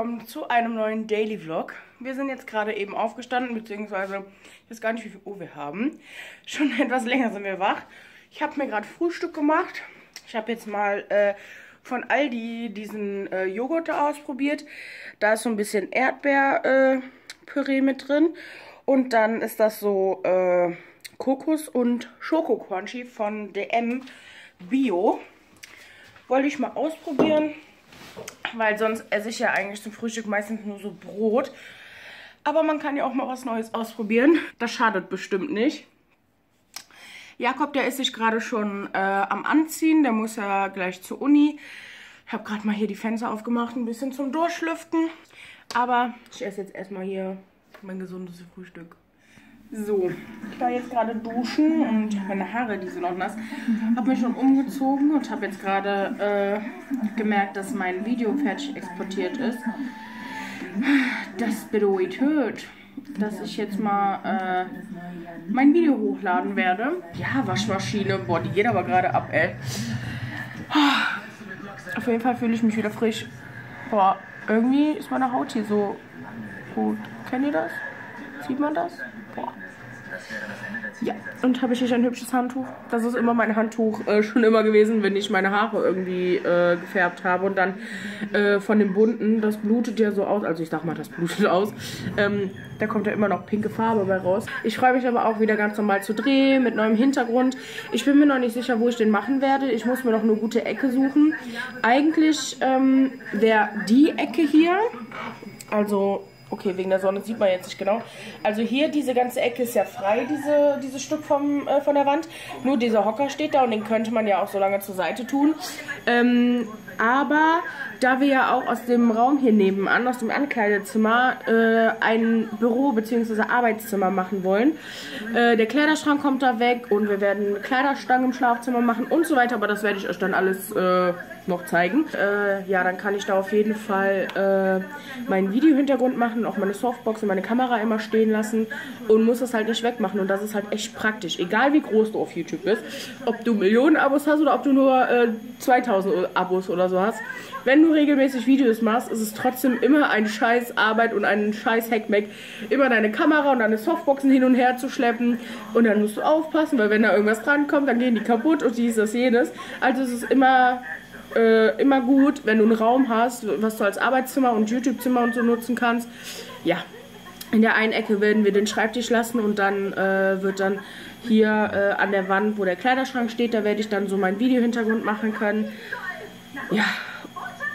willkommen zu einem neuen Daily Vlog. Wir sind jetzt gerade eben aufgestanden, beziehungsweise ich weiß gar nicht, wie viel Uhr wir haben. Schon etwas länger sind wir wach. Ich habe mir gerade Frühstück gemacht. Ich habe jetzt mal äh, von Aldi diesen äh, Joghurt da ausprobiert. Da ist so ein bisschen Erdbeerpüree äh, mit drin. Und dann ist das so äh, Kokos- und Schoko-Crunchy von DM Bio. Wollte ich mal ausprobieren. Weil sonst esse ich ja eigentlich zum Frühstück meistens nur so Brot. Aber man kann ja auch mal was Neues ausprobieren. Das schadet bestimmt nicht. Jakob, der ist sich gerade schon äh, am Anziehen. Der muss ja gleich zur Uni. Ich habe gerade mal hier die Fenster aufgemacht, ein bisschen zum Durchlüften. Aber ich esse jetzt erstmal hier mein gesundes Frühstück. So, ich war jetzt gerade duschen und meine Haare, die sind noch nass. Habe mich schon umgezogen und habe jetzt gerade äh, gemerkt, dass mein Video fertig exportiert ist. Das bedeutet, dass ich jetzt mal äh, mein Video hochladen werde. Ja, Waschmaschine, boah, die geht aber gerade ab, ey. Auf jeden Fall fühle ich mich wieder frisch. Boah, irgendwie ist meine Haut hier so gut. Kennt ihr das? Sieht man das? Ja, und habe ich hier ein hübsches Handtuch. Das ist immer mein Handtuch äh, schon immer gewesen, wenn ich meine Haare irgendwie äh, gefärbt habe. Und dann äh, von dem bunten, das blutet ja so aus. Also ich sag mal, das blutet aus. Ähm, da kommt ja immer noch pinke Farbe bei raus. Ich freue mich aber auch wieder ganz normal zu drehen, mit neuem Hintergrund. Ich bin mir noch nicht sicher, wo ich den machen werde. Ich muss mir noch eine gute Ecke suchen. Eigentlich ähm, wäre die Ecke hier, also Okay, wegen der Sonne sieht man jetzt nicht genau. Also hier, diese ganze Ecke ist ja frei, diese, dieses Stück vom, äh, von der Wand. Nur dieser Hocker steht da und den könnte man ja auch so lange zur Seite tun. Ähm, aber da wir ja auch aus dem Raum hier nebenan, aus dem Ankleidezimmer, äh, ein Büro bzw. Arbeitszimmer machen wollen. Äh, der Kleiderschrank kommt da weg und wir werden Kleiderstangen im Schlafzimmer machen und so weiter, aber das werde ich euch dann alles äh, noch zeigen. Äh, ja, dann kann ich da auf jeden Fall äh, meinen Videohintergrund machen, auch meine Softbox und meine Kamera immer stehen lassen und muss das halt nicht wegmachen und das ist halt echt praktisch. Egal wie groß du auf YouTube bist, ob du Millionen Abos hast oder ob du nur äh, 2000 Abos oder so hast. Wenn du regelmäßig Videos machst, ist es trotzdem immer ein scheiß Arbeit und ein scheiß Hackmack, immer deine Kamera und deine Softboxen hin und her zu schleppen und dann musst du aufpassen, weil wenn da irgendwas drankommt, dann gehen die kaputt und dies, das, jenes. Also es ist immer äh, immer gut, wenn du einen Raum hast, was du als Arbeitszimmer und YouTube-Zimmer und so nutzen kannst. Ja, in der einen Ecke werden wir den Schreibtisch lassen und dann äh, wird dann hier äh, an der Wand, wo der Kleiderschrank steht, da werde ich dann so meinen Videohintergrund machen können. Ja,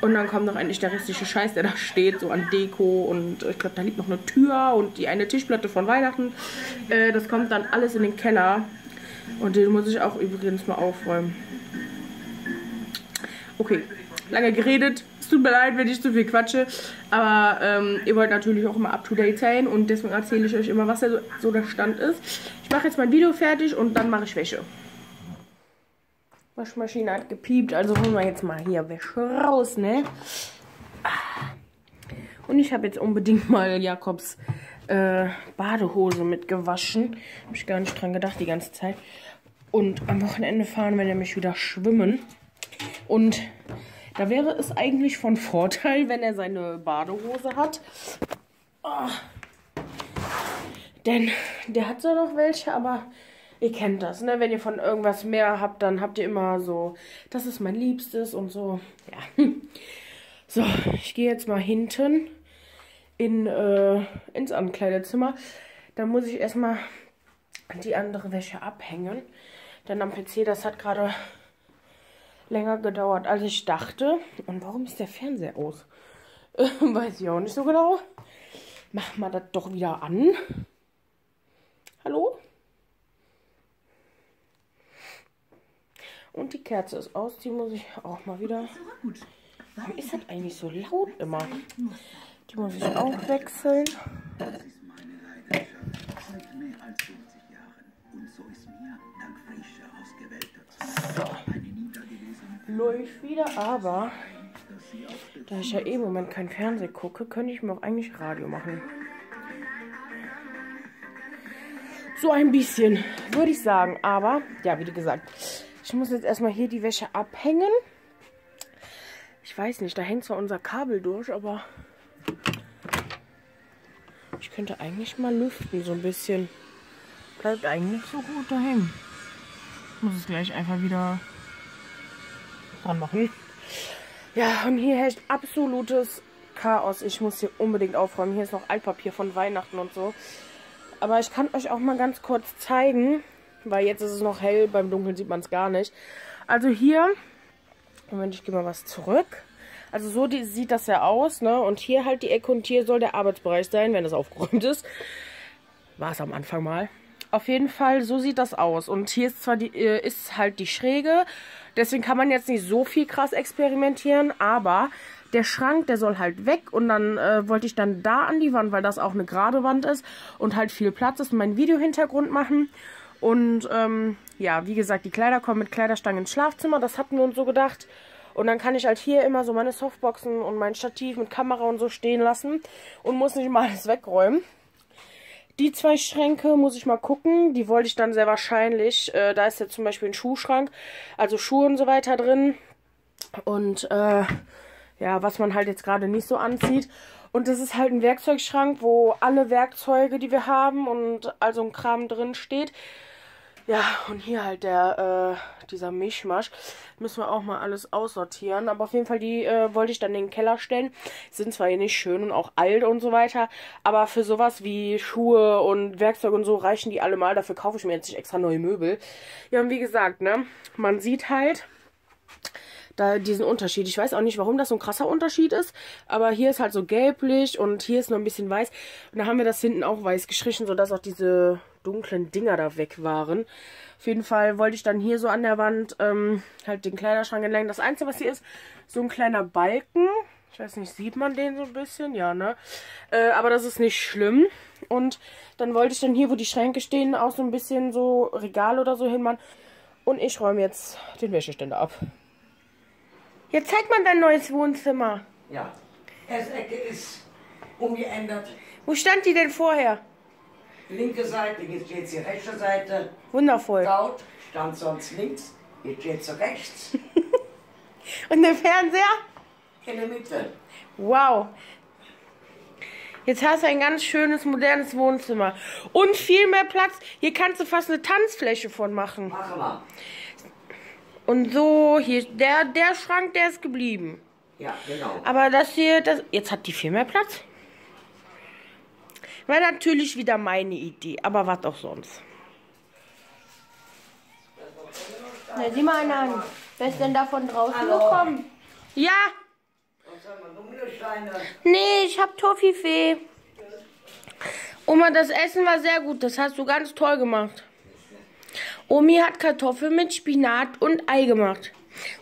und dann kommt noch endlich der restliche Scheiß, der da steht, so an Deko und ich glaube, da liegt noch eine Tür und die eine Tischplatte von Weihnachten. Äh, das kommt dann alles in den Keller und den muss ich auch übrigens mal aufräumen. Okay, lange geredet. Es tut mir leid, wenn ich zu viel quatsche. Aber ähm, ihr wollt natürlich auch immer up to date sein. Und deswegen erzähle ich euch immer, was so, so der Stand ist. Ich mache jetzt mein Video fertig und dann mache ich Wäsche. Waschmaschine hat gepiept, also holen wir jetzt mal hier Wäsche raus, ne? Und ich habe jetzt unbedingt mal Jakobs äh, Badehose mitgewaschen. Habe ich gar nicht dran gedacht die ganze Zeit. Und am Wochenende fahren wir nämlich wieder schwimmen. Und da wäre es eigentlich von Vorteil, wenn er seine Badehose hat. Oh. Denn der hat zwar noch welche, aber ihr kennt das, ne? Wenn ihr von irgendwas mehr habt, dann habt ihr immer so, das ist mein Liebstes und so. Ja. So, ich gehe jetzt mal hinten in, äh, ins Ankleidezimmer. Da muss ich erstmal die andere Wäsche abhängen. Denn am PC, das hat gerade länger gedauert, als ich dachte. Und warum ist der Fernseher aus? weiß ich auch nicht so genau. Mach mal das doch wieder an. Hallo? Und die Kerze ist aus. Die muss ich auch mal wieder... Warum ist das eigentlich so laut immer? Die muss ich auch wechseln. Das ist meine Leidenschaft. Seit mehr als 50 Jahren. Und so läuft wieder, aber da ich ja eh im Moment kein Fernsehen gucke, könnte ich mir auch eigentlich Radio machen. So ein bisschen, würde ich sagen. Aber, ja, wie gesagt, ich muss jetzt erstmal hier die Wäsche abhängen. Ich weiß nicht, da hängt zwar unser Kabel durch, aber Ich könnte eigentlich mal lüften, so ein bisschen. Bleibt eigentlich so gut dahin. Ich muss es gleich einfach wieder dran machen. Ja, und hier herrscht absolutes Chaos. Ich muss hier unbedingt aufräumen. Hier ist noch Altpapier von Weihnachten und so. Aber ich kann euch auch mal ganz kurz zeigen, weil jetzt ist es noch hell, beim Dunkeln sieht man es gar nicht. Also hier, Moment, ich gehe mal was zurück. Also so die, sieht das ja aus, ne? Und hier halt die Ecke und hier soll der Arbeitsbereich sein, wenn das aufgeräumt ist. War es am Anfang mal. Auf jeden Fall, so sieht das aus. Und hier ist zwar die, äh, ist halt die Schräge. Deswegen kann man jetzt nicht so viel krass experimentieren. Aber der Schrank, der soll halt weg. Und dann äh, wollte ich dann da an die Wand, weil das auch eine gerade Wand ist. Und halt viel Platz ist, meinen Videohintergrund machen. Und ähm, ja, wie gesagt, die Kleider kommen mit Kleiderstangen ins Schlafzimmer. Das hatten wir uns so gedacht. Und dann kann ich halt hier immer so meine Softboxen und mein Stativ mit Kamera und so stehen lassen und muss nicht mal alles wegräumen. Die zwei Schränke muss ich mal gucken. Die wollte ich dann sehr wahrscheinlich. Äh, da ist jetzt zum Beispiel ein Schuhschrank, also Schuhe und so weiter drin. Und äh, ja, was man halt jetzt gerade nicht so anzieht. Und das ist halt ein Werkzeugschrank, wo alle Werkzeuge, die wir haben und also ein Kram drin steht. Ja, und hier halt der, äh, dieser Mischmasch. Müssen wir auch mal alles aussortieren. Aber auf jeden Fall, die äh, wollte ich dann in den Keller stellen. Sind zwar hier nicht schön und auch alt und so weiter. Aber für sowas wie Schuhe und Werkzeug und so reichen die alle mal. Dafür kaufe ich mir jetzt nicht extra neue Möbel. Ja, und wie gesagt, ne, man sieht halt, da diesen Unterschied. Ich weiß auch nicht, warum das so ein krasser Unterschied ist, aber hier ist halt so gelblich und hier ist noch ein bisschen weiß. Und da haben wir das hinten auch weiß gestrichen, sodass auch diese dunklen Dinger da weg waren. Auf jeden Fall wollte ich dann hier so an der Wand ähm, halt den Kleiderschrank entlang. Das Einzige, was hier ist, so ein kleiner Balken. Ich weiß nicht, sieht man den so ein bisschen? Ja, ne? Äh, aber das ist nicht schlimm. Und dann wollte ich dann hier, wo die Schränke stehen, auch so ein bisschen so Regal oder so hinmachen. Und ich räume jetzt den Wäscheständer ab. Jetzt zeigt man dein neues Wohnzimmer. Ja. Essecke ist umgeändert. Wo stand die denn vorher? Linke Seite, jetzt steht sie rechte Seite. Wundervoll. Laut, stand sonst links, jetzt steht sie rechts. Und der Fernseher? In der Mitte. Wow. Jetzt hast du ein ganz schönes, modernes Wohnzimmer. Und viel mehr Platz. Hier kannst du fast eine Tanzfläche von machen. Machen wir. Und so, hier, der, der Schrank, der ist geblieben. Ja, genau. Aber das hier, das, jetzt hat die viel mehr Platz. War natürlich wieder meine Idee, aber was auch sonst. Na, sieh mal einer an. Wer ist denn da von draußen Hallo. gekommen? Ja, nee, ich hab Toffifee. Oma, das Essen war sehr gut. Das hast du ganz toll gemacht. Omi hat Kartoffeln mit Spinat und Ei gemacht.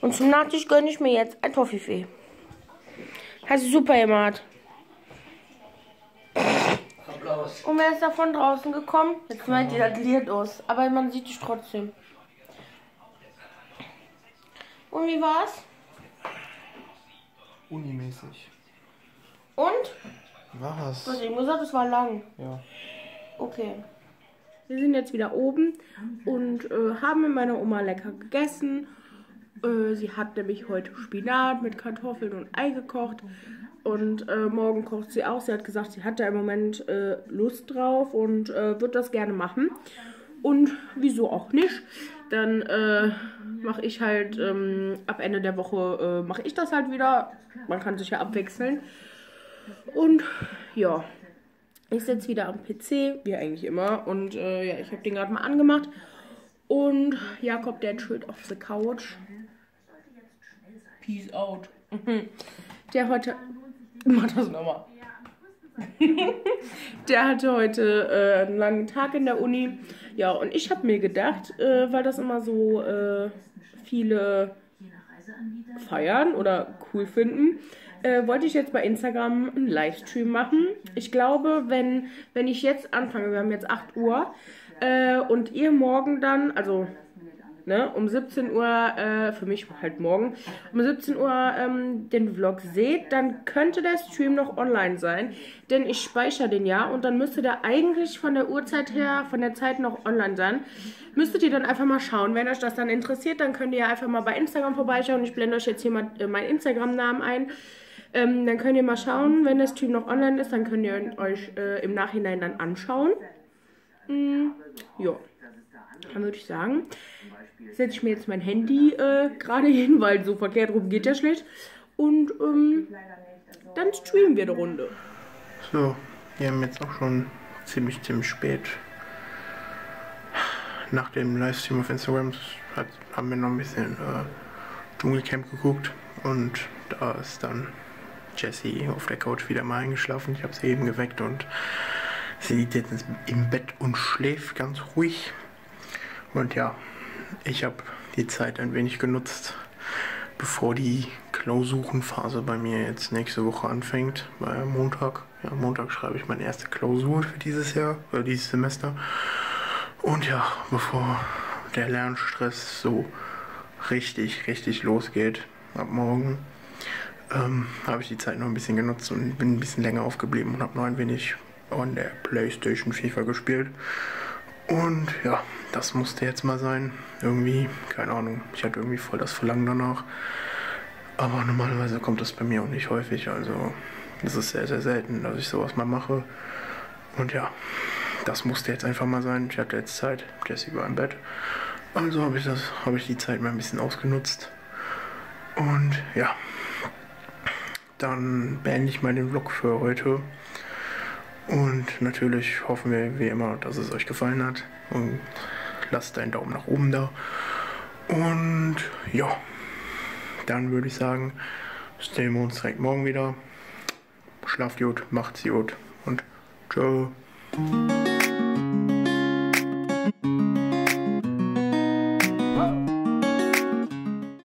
Und zum Nachtisch gönne ich mir jetzt ein Toffifee. Hast du super gemacht. Applaus. Und wer ist da von draußen gekommen? Jetzt meint ihr, das Lied aus. Aber man sieht dich trotzdem. Und wie war's? Unimäßig. Und? Was? Was ich gesagt, es war lang. Ja. Okay. Wir sind jetzt wieder oben und äh, haben mit meiner Oma lecker gegessen. Äh, sie hat nämlich heute Spinat mit Kartoffeln und Ei gekocht. Und äh, morgen kocht sie auch. Sie hat gesagt, sie hat da im Moment äh, Lust drauf und äh, wird das gerne machen. Und wieso auch nicht? Dann äh, mache ich halt ähm, ab Ende der Woche äh, mache ich das halt wieder. Man kann sich ja abwechseln. Und ja, ich sitze wieder am PC, wie eigentlich immer. Und ja, ich habe den gerade mal angemacht. Und Jakob, der chillt auf the couch. Peace out. Der heute. Mach das nochmal. Der hatte heute äh, einen langen Tag in der Uni. Ja, und ich habe mir gedacht, äh, weil das immer so äh, viele feiern oder cool finden, äh, wollte ich jetzt bei Instagram einen Livestream machen. Ich glaube, wenn, wenn ich jetzt anfange, wir haben jetzt 8 Uhr, äh, und ihr morgen dann, also ne, um 17 Uhr, äh, für mich halt morgen, um 17 Uhr ähm, den Vlog seht, dann könnte der Stream noch online sein, denn ich speichere den ja und dann müsste der eigentlich von der Uhrzeit her, von der Zeit noch online sein. Müsstet ihr dann einfach mal schauen. Wenn euch das dann interessiert, dann könnt ihr einfach mal bei Instagram vorbeischauen. Ich blende euch jetzt hier mal äh, meinen Instagram-Namen ein. Ähm, dann könnt ihr mal schauen, wenn das Stream noch online ist, dann könnt ihr euch äh, im Nachhinein dann anschauen. Mm, ja, dann würde ich sagen, setze ich mir jetzt mein Handy äh, gerade hin, weil so verkehrt rum geht ja schlecht. Und ähm, dann streamen wir eine Runde. So, wir haben jetzt auch schon ziemlich, ziemlich spät. Nach dem Livestream auf Instagram hat, haben wir noch ein bisschen äh, Dschungelcamp geguckt und da ist dann Jessie auf der Couch wieder mal eingeschlafen. Ich habe sie eben geweckt und sie liegt jetzt im Bett und schläft ganz ruhig. Und ja, ich habe die Zeit ein wenig genutzt, bevor die Klausurenphase bei mir jetzt nächste Woche anfängt, bei Montag. Ja, Montag schreibe ich meine erste Klausur für dieses Jahr, oder dieses Semester. Und ja, bevor der Lernstress so richtig, richtig losgeht, ab morgen, ähm, habe ich die Zeit noch ein bisschen genutzt und bin ein bisschen länger aufgeblieben und habe noch ein wenig an der Playstation FIFA gespielt. Und ja, das musste jetzt mal sein. Irgendwie, keine Ahnung, ich hatte irgendwie voll das Verlangen danach. Aber normalerweise kommt das bei mir auch nicht häufig. Also, es ist sehr, sehr selten, dass ich sowas mal mache. Und ja, das musste jetzt einfach mal sein. Ich hatte jetzt Zeit. Jessie war im Bett. Also habe ich das, habe ich die Zeit mal ein bisschen ausgenutzt. Und ja, dann beende ich mal den Vlog für heute. Und natürlich hoffen wir wie immer, dass es euch gefallen hat. Und lasst einen Daumen nach oben da. Und ja, dann würde ich sagen, sehen wir uns direkt morgen wieder. Schlaft gut, macht's gut und ciao.